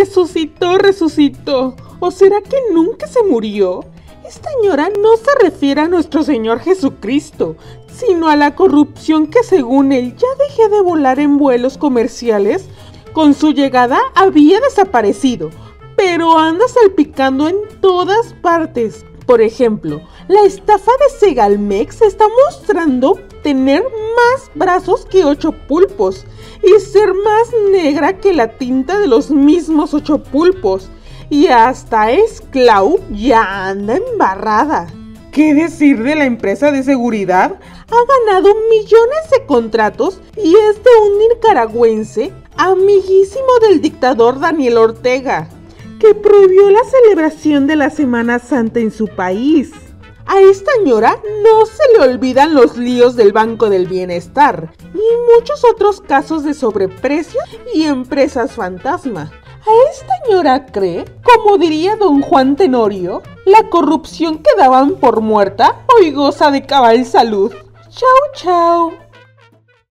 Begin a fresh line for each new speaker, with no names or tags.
Resucitó, resucitó. ¿O será que nunca se murió? Esta señora no se refiere a nuestro Señor Jesucristo, sino a la corrupción que según él ya dejé de volar en vuelos comerciales. Con su llegada había desaparecido, pero anda salpicando en todas partes. Por ejemplo, la estafa de Segalmex está mostrando tener más brazos que ocho pulpos y ser más negra que la tinta de los mismos ocho pulpos. Y hasta Esclau ya anda embarrada. ¿Qué decir de la empresa de seguridad? Ha ganado millones de contratos y es de un nicaragüense amiguísimo del dictador Daniel Ortega, que prohibió la celebración de la Semana Santa en su país. A esta señora no se le olvidan los líos del Banco del Bienestar y muchos otros casos de sobreprecio y empresas fantasma. A esta señora cree, como diría don Juan Tenorio, la corrupción que daban por muerta hoy goza de cabal salud. Chau, chau.